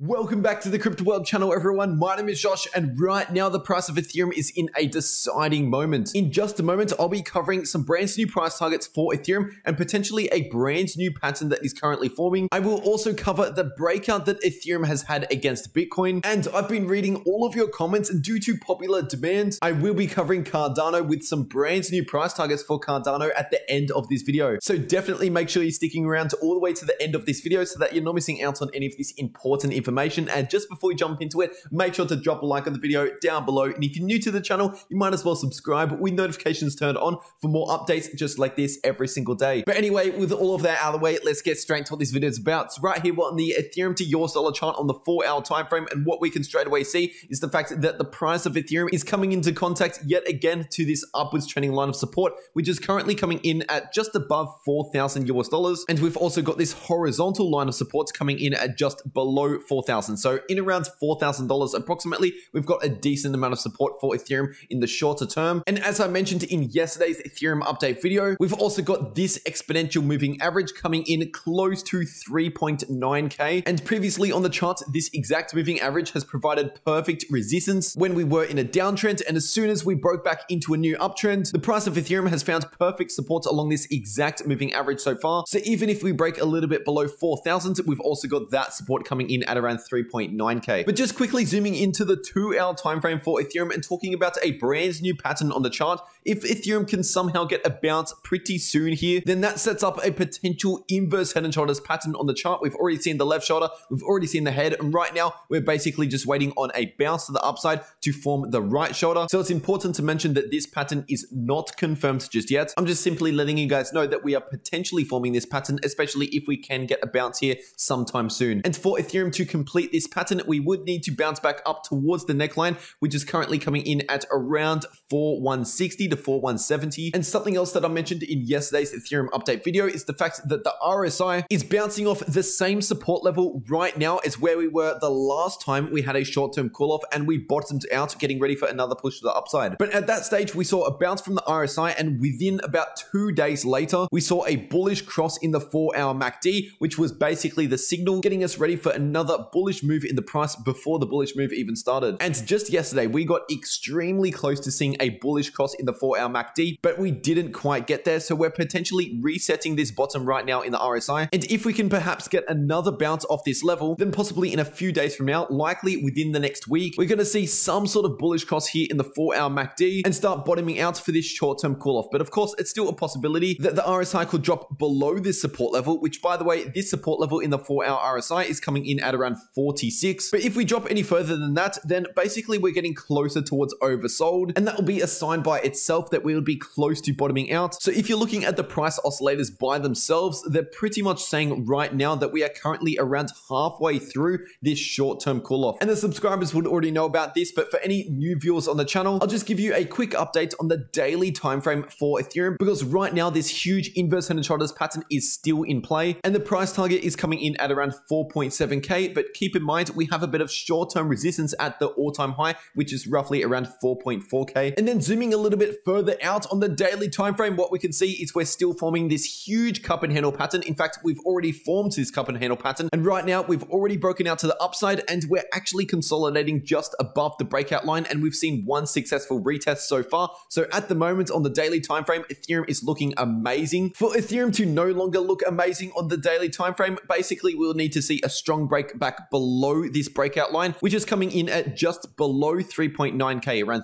Welcome back to the Crypto World channel, everyone. My name is Josh, and right now the price of Ethereum is in a deciding moment. In just a moment, I'll be covering some brand new price targets for Ethereum and potentially a brand new pattern that is currently forming. I will also cover the breakout that Ethereum has had against Bitcoin, and I've been reading all of your comments, and due to popular demand, I will be covering Cardano with some brand new price targets for Cardano at the end of this video. So definitely make sure you're sticking around all the way to the end of this video so that you're not missing out on any of this important information information. And just before we jump into it, make sure to drop a like on the video down below. And if you're new to the channel, you might as well subscribe with notifications turned on for more updates just like this every single day. But anyway, with all of that out of the way, let's get straight to what this video is about. So right here, we're on the Ethereum to US dollar chart on the four hour time frame. And what we can straight away see is the fact that the price of Ethereum is coming into contact yet again to this upwards trending line of support, which is currently coming in at just above 4,000 US dollars. And we've also got this horizontal line of supports coming in at just below 4,000 4,000. So in around $4,000 approximately, we've got a decent amount of support for Ethereum in the shorter term. And as I mentioned in yesterday's Ethereum update video, we've also got this exponential moving average coming in close to 3.9k. And previously on the chart, this exact moving average has provided perfect resistance when we were in a downtrend. And as soon as we broke back into a new uptrend, the price of Ethereum has found perfect support along this exact moving average so far. So even if we break a little bit below 4,000, we've also got that support coming in at around around 3.9k. But just quickly zooming into the two hour time frame for Ethereum and talking about a brand new pattern on the chart, if Ethereum can somehow get a bounce pretty soon here, then that sets up a potential inverse head and shoulders pattern on the chart. We've already seen the left shoulder, we've already seen the head, and right now we're basically just waiting on a bounce to the upside to form the right shoulder. So it's important to mention that this pattern is not confirmed just yet. I'm just simply letting you guys know that we are potentially forming this pattern, especially if we can get a bounce here sometime soon. And for Ethereum to complete this pattern, we would need to bounce back up towards the neckline, which is currently coming in at around 4160 to 4170. And something else that I mentioned in yesterday's Ethereum update video is the fact that the RSI is bouncing off the same support level right now as where we were the last time we had a short-term cool-off and we bottomed out getting ready for another push to the upside. But at that stage, we saw a bounce from the RSI and within about two days later, we saw a bullish cross in the four-hour MACD, which was basically the signal getting us ready for another bullish move in the price before the bullish move even started. And just yesterday, we got extremely close to seeing a bullish cross in the four hour MACD, but we didn't quite get there. So we're potentially resetting this bottom right now in the RSI. And if we can perhaps get another bounce off this level, then possibly in a few days from now, likely within the next week, we're going to see some sort of bullish cross here in the four hour MACD and start bottoming out for this short term call off. But of course, it's still a possibility that the RSI could drop below this support level, which by the way, this support level in the four hour RSI is coming in at around 46. But if we drop any further than that, then basically we're getting closer towards oversold. And that will be a sign by itself that we will be close to bottoming out. So if you're looking at the price oscillators by themselves, they're pretty much saying right now that we are currently around halfway through this short-term cool off. And the subscribers would already know about this, but for any new viewers on the channel, I'll just give you a quick update on the daily time frame for Ethereum because right now this huge inverse head and shoulders pattern is still in play and the price target is coming in at around 4.7k, but keep in mind, we have a bit of short-term resistance at the all-time high, which is roughly around 4.4k. And then zooming a little bit further out on the daily time frame, what we can see is we're still forming this huge cup and handle pattern. In fact, we've already formed this cup and handle pattern. And right now, we've already broken out to the upside and we're actually consolidating just above the breakout line. And we've seen one successful retest so far. So at the moment on the daily time frame, Ethereum is looking amazing. For Ethereum to no longer look amazing on the daily time frame, basically we'll need to see a strong break back below this breakout line, which is coming in at just below 3.9k, around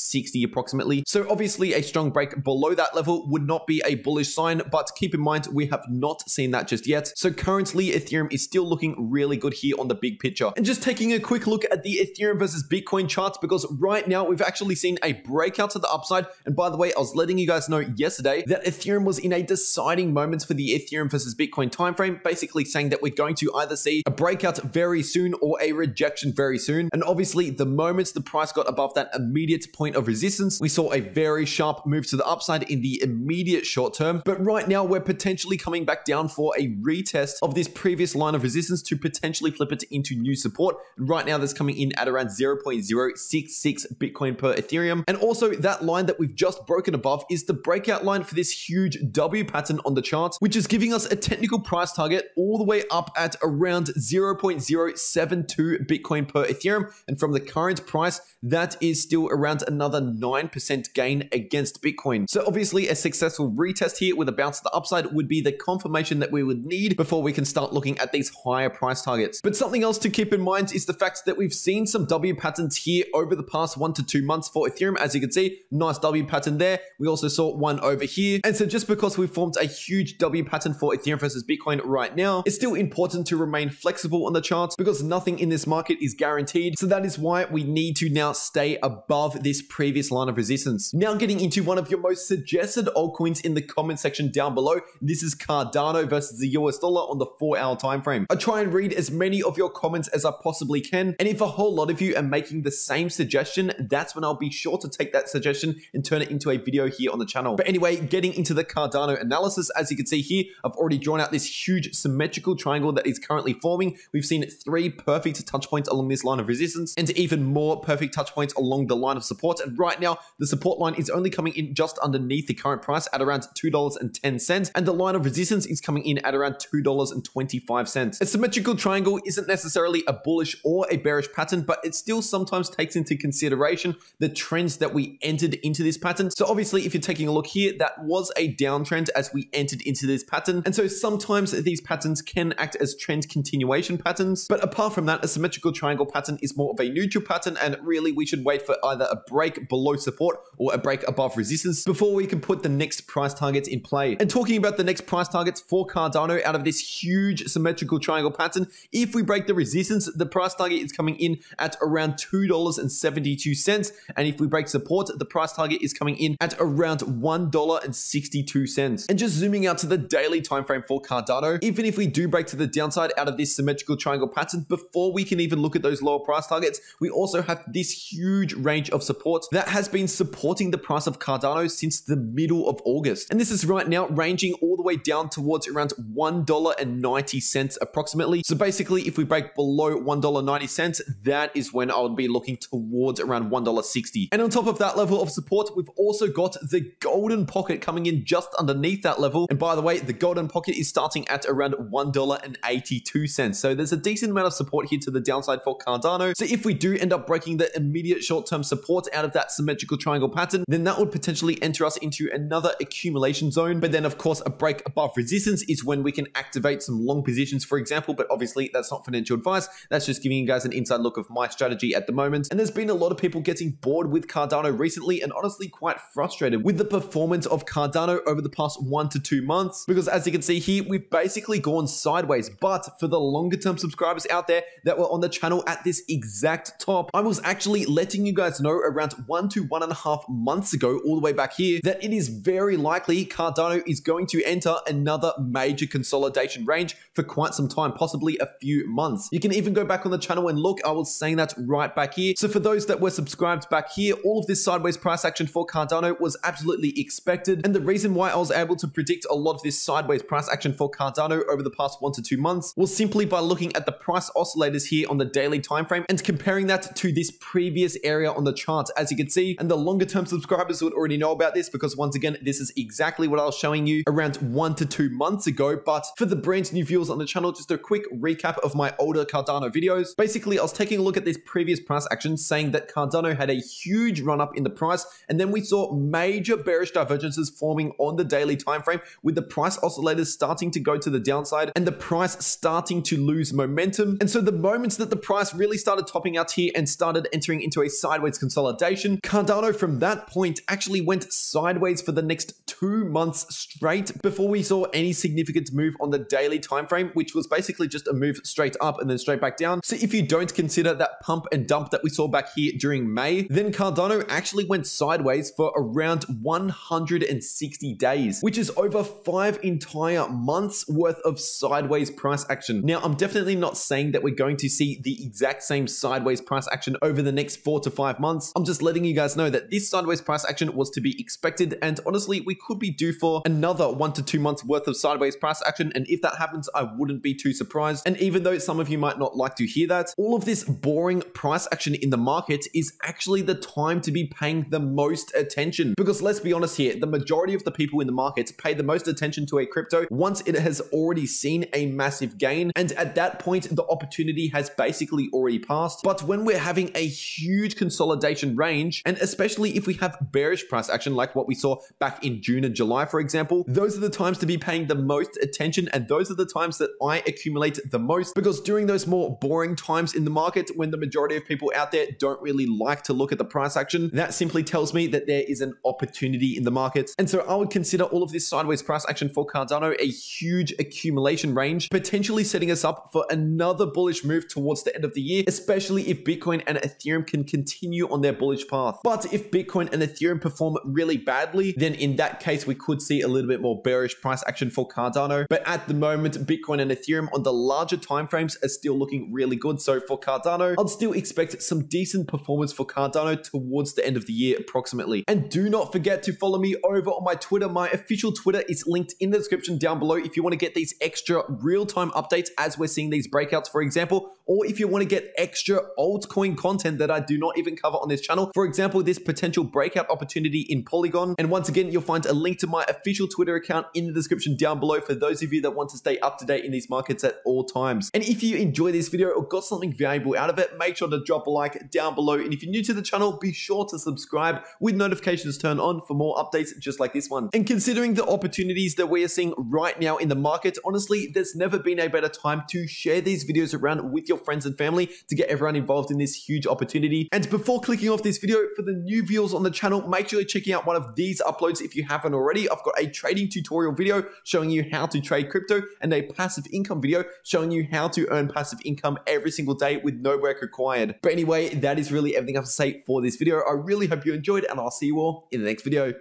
3,860 approximately. So obviously a strong break below that level would not be a bullish sign, but keep in mind, we have not seen that just yet. So currently Ethereum is still looking really good here on the big picture. And just taking a quick look at the Ethereum versus Bitcoin charts, because right now we've actually seen a breakout to the upside. And by the way, I was letting you guys know yesterday that Ethereum was in a deciding moment for the Ethereum versus Bitcoin timeframe, basically saying that we're going to either see a breakout very soon or a rejection very soon. And obviously, the moment the price got above that immediate point of resistance, we saw a very sharp move to the upside in the immediate short term. But right now, we're potentially coming back down for a retest of this previous line of resistance to potentially flip it into new support. And right now, that's coming in at around 0.066 Bitcoin per Ethereum. And also, that line that we've just broken above is the breakout line for this huge W pattern on the chart, which is giving us a technical price target all the way up at around 0.072 Bitcoin per Ethereum. And from the current price, that is still around 9% gain against Bitcoin. So obviously a successful retest here with a bounce to the upside would be the confirmation that we would need before we can start looking at these higher price targets. But something else to keep in mind is the fact that we've seen some W patterns here over the past one to two months for Ethereum. As you can see, nice W pattern there. We also saw one over here. And so just because we formed a huge W pattern for Ethereum versus Bitcoin right now, it's still important to remain flexible on the charts because nothing in this market is guaranteed. So that is why we need to now stay above this previous line of resistance. Now getting into one of your most suggested altcoins in the comment section down below. This is Cardano versus the US dollar on the four hour time frame. I try and read as many of your comments as I possibly can. And if a whole lot of you are making the same suggestion, that's when I'll be sure to take that suggestion and turn it into a video here on the channel. But anyway, getting into the Cardano analysis, as you can see here, I've already drawn out this huge symmetrical triangle that is currently forming. We've seen three perfect touch points along this line of resistance and even more perfect touch points along the line of support. And right now, the support line is only coming in just underneath the current price at around $2.10. And the line of resistance is coming in at around $2.25. A symmetrical triangle isn't necessarily a bullish or a bearish pattern, but it still sometimes takes into consideration the trends that we entered into this pattern. So obviously, if you're taking a look here, that was a downtrend as we entered into this pattern. And so sometimes these patterns can act as trend continuation patterns. But apart from that, a symmetrical triangle pattern is more of a neutral pattern. And really, we should wait for either a break below support or a break above resistance before we can put the next price targets in play. And talking about the next price targets for Cardano out of this huge symmetrical triangle pattern, if we break the resistance, the price target is coming in at around $2.72. And if we break support, the price target is coming in at around $1.62. And just zooming out to the daily time frame for Cardano, even if we do break to the downside out of this symmetrical triangle pattern, before we can even look at those lower price targets, we also have this huge range of support that has been supporting the price of Cardano since the middle of August. And this is right now ranging all the way down towards around $1.90 approximately. So basically, if we break below $1.90, that is when I would be looking towards around $1.60. And on top of that level of support, we've also got the golden pocket coming in just underneath that level. And by the way, the golden pocket is starting at around $1.82. So there's a decent amount of support here to the downside for Cardano. So if we do end up breaking the immediate short-term support out of that symmetrical triangle pattern, then that would potentially enter us into another accumulation zone. But then of course, a break above resistance is when we can activate some long positions, for example, but obviously that's not financial advice. That's just giving you guys an inside look of my strategy at the moment. And there's been a lot of people getting bored with Cardano recently and honestly quite frustrated with the performance of Cardano over the past one to two months. Because as you can see here, we've basically gone sideways. But for the longer term subscribers out there that were on the channel at this exact top, I was actually letting you guys know around one to one and a half months ago, all the way back here, that it is very likely Cardano is going to enter another major consolidation range for quite some time, possibly a few months. You can even go back on the channel and look, I was saying that right back here. So for those that were subscribed back here, all of this sideways price action for Cardano was absolutely expected. And the reason why I was able to predict a lot of this sideways price action for Cardano over the past one to two months was simply by looking at the price oscillators here on the daily time frame and comparing that to this previous area on the chart. As you can see, and the longer term subscribers would already know about this because once again, this is exactly what I was showing you around one to two months ago. But for the brand new viewers on the channel, just a quick recap of my older Cardano videos. Basically, I was taking a look at this previous price action saying that Cardano had a huge run up in the price, and then we saw major bearish divergences forming on the daily time frame with the price oscillators starting to go to the downside and the price starting to lose momentum. And so the moments that the price really started topping out here and started entering into a sideways consolidation, Cardano from that point actually went sideways for the next two months straight before we saw any significant move on the daily time frame, which was basically just a move straight up and then straight back down. So if you don't consider that pump and dump that we saw back here during May, then Cardano actually went sideways for around 160 days, which is over five entire months worth of sideways price action. Now, I'm definitely not saying that we're going to see the exact same sideways price action over the next four to five months. I'm just letting you guys know that this sideways price action was to be expected. And honestly, we could be due for another one to two months worth of sideways price action. And if that happens, I wouldn't be too surprised. And even though some of you might not like to hear that, all of this boring price action in the market is actually the time to be paying the most attention. Because let's be honest here, the majority of the people in the market pay the most attention to a crypto once it has already seen a massive gain. And at that point, the opportunity has basically already passed. But when we're having a huge consolidation range, and especially if we have bearish price action like what we saw back in June and July, for example, those are the times to be paying the most attention. And those are the times that I accumulate the most because during those more boring times in the market, when the majority of people out there don't really like to look at the price action, that simply tells me that there is an opportunity in the market. And so I would consider all of this sideways price action for Cardano a huge accumulation range, potentially setting us up for another bullish move towards the end of the year, especially if Bitcoin and Ethereum can continue on their bullish path. But if Bitcoin and Ethereum perform really badly, then in that case, we could see a little bit more bearish price action for Cardano. But at the moment, Bitcoin and Ethereum on the larger timeframes are still looking really good. So for Cardano, I'd still expect some decent performance for Cardano towards the end of the year approximately. And do not forget to follow me over on my Twitter. My official Twitter is linked in the description down below if you want to get these extra real-time updates as we're seeing these breakouts, for example, or if you want to get extra altcoin content that I do not even cover on this channel. For example, this potential breakout opportunity in Polygon. And once again, you'll find a link to my official Twitter account in the description down below for those of you that want to stay up to date in these markets at all times. And if you enjoy this video or got something valuable out of it, make sure to drop a like down below. And if you're new to the channel, be sure to subscribe with notifications turned on for more updates just like this one. And considering the opportunities that we are seeing right now in the market, honestly, there's never been a better time to share these videos around with your friends and family to get everyone involved in this huge opportunity. And before clicking off this video, for the new viewers on the channel, make sure you're checking out one of these uploads if you haven't already. I've got a trading tutorial video showing you how to trade crypto and a passive income video showing you how to earn passive income every single day with no work required. But anyway, that is really everything I have to say for this video. I really hope you enjoyed and I'll see you all in the next video.